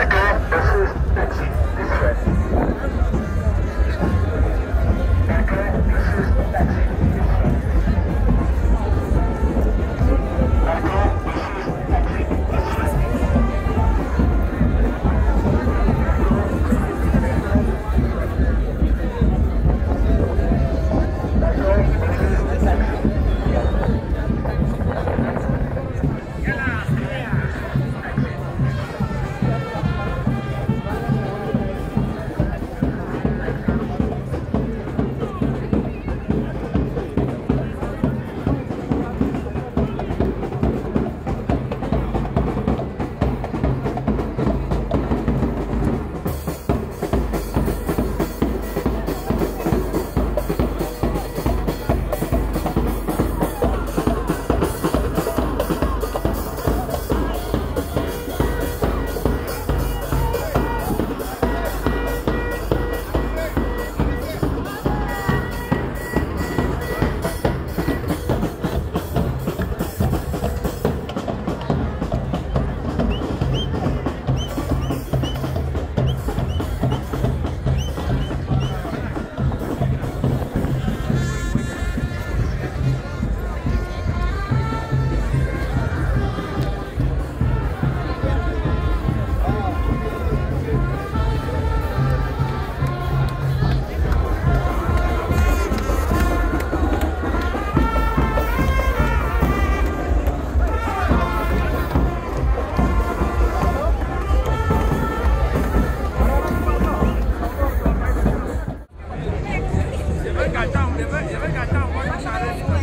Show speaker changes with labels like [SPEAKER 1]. [SPEAKER 1] Decker.
[SPEAKER 2] 你们你们敢干活，我啥都不做。